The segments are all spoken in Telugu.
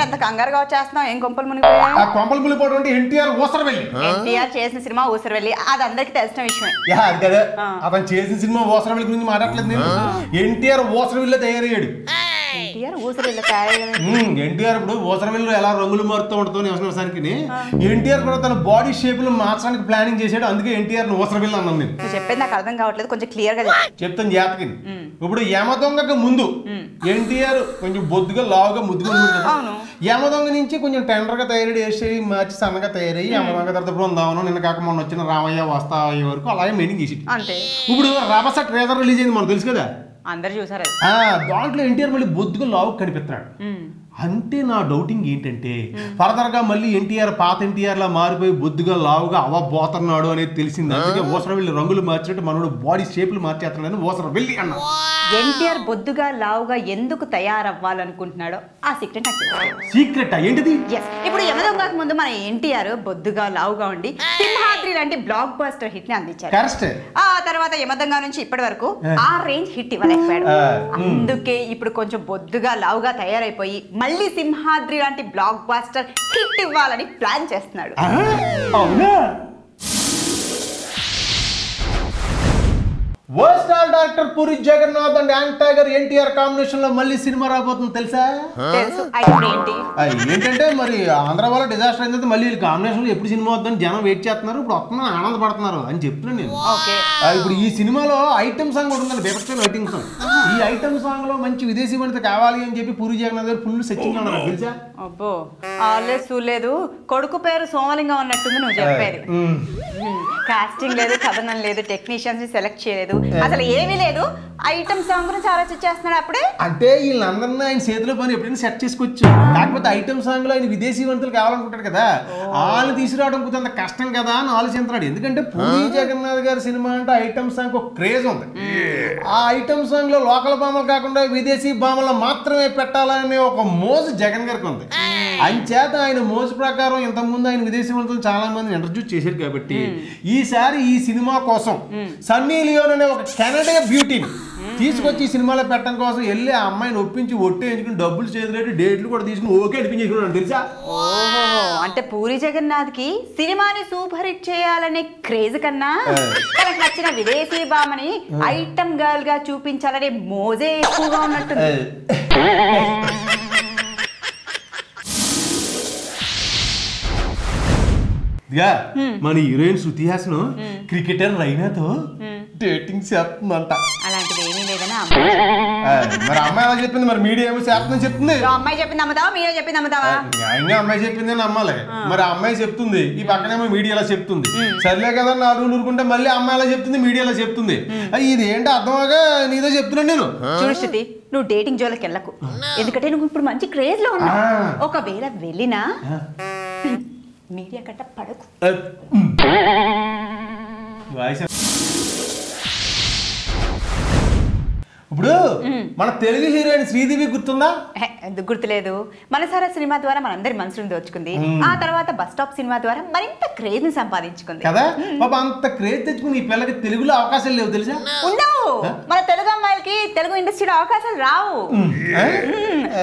ఏంటంత కంగారుగా వచ్చేస్తున్నావు? ఏం కొంపలు మునిగిపోయా ఆ కొంపలు ములిపోవడం అంటే ఎన్టీఆర్ ఎన్టీఆర్ చేసిన సినిమా ఊసరి వెళ్ళి. అది అందరికి తెలిసిన విషయమే. యా, అది కదా. ఆ. అతను చేసిన సినిమా ఓసరవెల్లి గురించి మాట్లాడలేదు నేను. ఎన్టీఆర్ ఓసరవెల్లి తయారయ్యాడు. ఎన్టీఆర్ ఇప్పుడు ఓసరవెల్లిలో ఎలా రంగులు మారుతూ ఉంటుంది నివస నివసానికి ఎన్టీఆర్ కూడా తన బాడీ షేప్లో మార్చడానికి ప్లానింగ్ చేశాడు అందుకే ఎన్టీఆర్ ఓసరవెల్లి అన్నాను నేను. చెప్పేది నాకు అర్థం కావట్లేదు కొంచెం క్లియర్గా చెప్తాను జాతకి ఇప్పుడు యమ దొంగకి ముందు ఎన్టీఆర్ కొంచెం బొద్దుగా లావుగా ముద్దుగా ఉన్నాడు కదా. అవును. యమ దొంగ నుంచి కొంచెం టెండర్గా తయారై వేసి మార్చి సన్నగా తయారయ్యి యమ దొంగ తర్వాత బృందావనం నిన్న కాక మొన్న వచ్చిన రామయ్య వస్తా అయ్యే వరకు అలాగే మెయింటైన్ చేసి ఇప్పుడు రభస ట్రేజర్ రిలీజ్ అయింది మనకు తెలుసు కదా. అందరు చూసారు దాంట్లో ఎన్టీఆర్ మళ్ళీ బొద్దుగా లావు కనిపిస్తున్నాడు. అంటే నా డౌటింగ్ ఏంటంటే ఫర్దర్గా మళ్ళీ ఎన్టీఆర్ పాత ఎన్టీఆర్ లా మారిపోయి బొద్దుగా లావుగా అవ్వబోతున్నాడు అనేది తెలిసింది. అందుకే ఓసర వెళ్ళి రంగులు మార్చినట్టు మనోడు బాడీ షేపులు మార్చేస్తున్నాడని ఓసర వెళ్ళి అన్నా. ఎన్టీఆర్ బొద్దుగా లావుగా ఎందుకు తయారవ్వాలనుకుంటున్నాడో ఆ సీక్రెట్ సీక్రెట్ ఏంటిది? ఇప్పుడు యమదొంగకు ముందు మన ఎన్టీఆర్ బొద్దుగా లావుగా ఉండి సింహాద్రి లాంటి బ్లాక్ బస్టర్ హిట్ని అందించారు. కరెక్ట్ ఆ తర్వాత యమదొంగ నుంచి ఇప్పటి వరకు ఆ. రేంజ్ హిట్ ఇవ్వలేకపోయాడు. అందుకే ఇప్పుడు కొంచెం బొద్దుగా లావుగా తయారైపోయి మళ్ళీ సింహాద్రి లాంటి బ్లాక్ బాస్టర్ హిట్ ఇవ్వాలని ప్లాన్ చేస్తున్నాడు. అవునా వర్స్టార్ doctor Puri Jagannath and young tiger NTR కాంబినేషన్లో మళ్ళీ సినిమా రాబోతుంది తెలుసా? ఏంటంటే మరి ఆంధ్ర వల్ల డిజాస్టర్ తర్వాత మళ్ళీ కాంబినేషన్లో ఎప్పుడు సినిమా వద్దని జనం వెయిట్ చేస్తున్నారు. ఇప్పుడు వస్తున్నారు ఆనందపడుతున్నారు అని చెప్తున్నాను నేను. ఇప్పుడు ఈ సినిమాలో ఐటమ్ సాంగ్ కూడా ఉందండి బేపక్షమైన ఐటమ్ సాంగ్ ఈ ఐటమ్ సాంగ్లో మంచి విదేశీ వనిత కావాలి అని చెప్పి పూరి జగన్నాథ్ గారు ఫుల్ సెర్చింగ్ ఉన్నారు తెలుసా? అబ్బో. ఆల్రెడీ చూడలేదు. కొడుకు పేరు సోమలింగం అన్నట్టుంది నువ్వు చెప్పేది. కాస్టింగ్ లేదు కథనం లేదు టెక్నీషియన్స్ సెలెక్ట్ చేయలేదు. అసలు ఏమీ లేదు. ఐటమ్ సాంగ్ గురించి ఆలోచించేస్తున్నాడు అప్పుడే. అంటే వీళ్ళందరినీ ఆయన చేతిలో పని ఎప్పుడైనా సెట్ చేసుకోవచ్చు కాకపోతే ఐటమ్ సాంగ్లో ఆయన విదేశీ వంతులు కావాలనుకుంటాడు కదా. వాళ్ళు తీసుకురావడం కొంచెం అంత కష్టం కదా అని ఆలోచిస్తున్నాడు. ఎందుకంటే పూరి జగన్నాథ్ గారి సినిమా అంటే ఐటమ్ సాంగ్ ఒక క్రేజ్ ఉంది. ఆ ఐటమ్ సాంగ్లో లోకల్ బామలు కాకుండా విదేశీ బామలు మాత్రమే పెట్టాలనే ఒక మోజు జగన్ గారికి ఉంది. అంచేత ఆయన మోజు ప్రకారం ఇంతకుముందు ఆయన విదేశీ వంతులు చాలా మంది ఇంట్రడ్యూస్ చేశారు కాబట్టి ఈసారి ఈ సినిమా కోసం సన్నీ లియోన్ అనే ఒక కెనడియా బ్యూటీని తీసుకొచ్చి ఈ సినిమాలో పెట్టడం కోసం వెళ్ళి ఆ అమ్మాయిని ఒప్పించి ఒట్టేయించుకుని డబ్బులు చేతులేటి డేట్లు కూడా తీసుకుని ఓకే అనిపించేసుకున్నాడు తెలుసా? ఓహో అంటే పూరి జగన్నాథ్కి సినిమాని సూపర్ హిట్ చేయాలనే క్రేజ్ కన్నా తనకు నచ్చిన విదేశీ భామని ఐటమ్ గర్ల్గా చూపించాలనే మోజే ఎక్కువగా ఉన్నట్టుంది. ఇదిగా మన హీరోయిన్ శృతి హాసన్ క్రికెటర్ రైనాతో డేటింగ్ చేస్తుందంట. అలాంటిది ఏమీ లేదని ఆ అమ్మాయి మరి అమ్మాయి ఎలా చెప్పింది? మరి మీడియా ఏమో చేస్తుందని చెప్తుంది. అమ్మాయి చెప్పింది నమ్ముతావా? మీరే చెప్పింది నమ్ముతావా? న్యాయంగా అమ్మాయి చెప్పింది నమ్మాలి. మరి ఆ అమ్మాయి చెప్తుంది ఈ పక్కనేమో మీడియాలో చెప్తుంది. సర్లే కదా నాలుగు ఊరుకుంటే మళ్ళీ అమ్మాయి ఎలా చెప్తుంది? మీడియాలో చెప్తుంది? ఇది ఏంటి అర్థమగా నీతో చెప్తున్నాను నేను. చూడు శృతి నువ్వు డేటింగ్ జోలికి వెళ్ళకు. ఎందుకంటే నువ్వు ఇప్పుడు మంచి క్రేజ్లో ఉన్నావు. ఆ. ఒకవేళ వెళ్ళినా మీడియా కట్ట పడకు. వాయిస్ ఇప్పుడు మన తెలుగు హీరోయిన్ శ్రీదేవి గుర్తుందా? గుర్తులేదు మనసారా సినిమా ద్వారా మనందరి మనసును దోచుకుంది ఆ తర్వాత బస్ స్టాప్ సినిమా ద్వారా మరింత క్రేజ్ని సంపాదించుకుంది కదా పాప అంత క్రేజ్ తెచ్చుకుని ఈ పిల్లకి తెలుగులో అవకాశాలు లేవు తెలుసా ఉండవు మన తెలుగు అమ్మాయిలకి తెలుగు ఇండస్ట్రీలో అవకాశాలు రావు.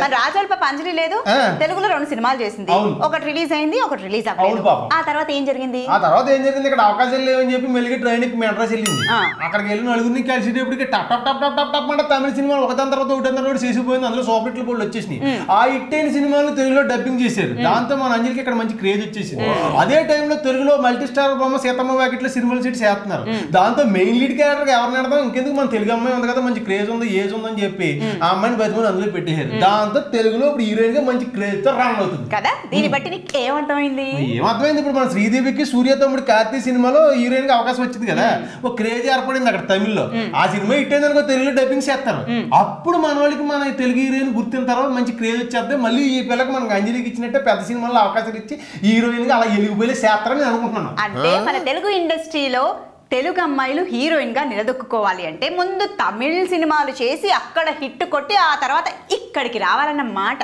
మన రాజోల్ పాప అంజలి లేదు. తెలుగులో రెండు సినిమాలు చేసింది. ఒకటి రిలీజ్ అయింది ఒకటి రిలీజ్ అవ్వలేదు. ఆ తర్వాత ఏం జరిగింది ఆ తర్వాత ఏం జరిగింది ఇక్కడ అవకాశాలు లేవని చెప్పి మెల్లిగా ట్రైన్కి మెడ్రాస్ వెళ్ళింది. అక్కడికి వెళ్ళి నలుగురిని కలిసేటప్పటికి టప్ టప్ టప్ టప్ టప్ టప్ అంటే తమిళ సినిమాలు ఒకదాని తర్వాత ఒకటి తర్వాత చేసిపోయింది అందులో సూపర్ హిట్లు కూడా వచ్చేసినాయి ఆ ఇట్టైన సినిమాలు తెలుగులో డబ్బింగ్ చేశారు. దాంతో మన అంజలికి ఇక్కడ మంచి క్రేజ్ వచ్చేసింది. అదే టైంలో తెలుగులో మల్టీ స్టార్ బొమ్మ సీతమ్మ వాకిట్లో సినిమాలు సెట్ చేస్తున్నారు. దాంతో మెయిన్ లీడ్ క్యారెక్టర్ ఎవరిని ఆడదాం ఇంకెందుకు? మన తెలుగు అమ్మాయి ఉంది కదా మంచి క్రేజ్ ఉంది ఏజ్ ఉందని చెప్పి ఆ అమ్మాయిని బతిమని అందులో పెట్టేశారు. దాంతో తెలుగులో ఇప్పుడు హీరోయిన్గా మంచి క్రేజ్తో రన్ అవుతుంది. కదా? దీన్ని బట్టి నీకు ఏమర్థమైంది? ఏమర్థమైంది? ఇప్పుడు మన శ్రీదేవికి సూర్య తమ్ముడు కార్తీ సినిమాలో హీరోయిన్కి అవకాశం వచ్చింది కదా. ఒక క్రేజ్ ఏర్పడింది అక్కడ తమిళ్ళో. ఆ సినిమా ఇట్టేంది అనుకో తెలుగులో డబ్బింగ్ చేస్తారు. అప్పుడు మన వాళ్ళకి మన తెలుగు హీరోయిన్ గుర్తిన తర్వాత మంచి క్రేజ్ వచ్చేస్తే మళ్ళీ ఈ పిల్లకి మనకి అంజలికి ఇచ్చినట్టే పెద్ద సినిమాల్లో అవకాశాలు ఇచ్చి హీరోయిన్గా అలా ఎలిగిపోయి చేస్తారని నేను అనుకుంటున్నాను. అంటే మన తెలుగు ఇండస్ట్రీలో తెలుగు అమ్మాయిలు హీరోయిన్గా నిలదొక్కుకోవాలి అంటే ముందు తమిళ్ సినిమాలు చేసి అక్కడ హిట్ కొట్టి ఆ తర్వాత ఇక్కడికి రావాలన్న మాట?